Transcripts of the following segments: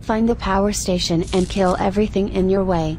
Find the power station and kill everything in your way.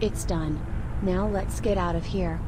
It's done. Now let's get out of here.